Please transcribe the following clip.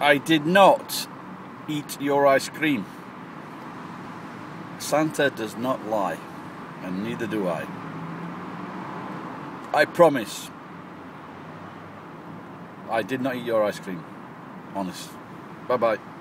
I did not eat your ice cream. Santa does not lie, and neither do I. I promise. I did not eat your ice cream. Honest. Bye bye.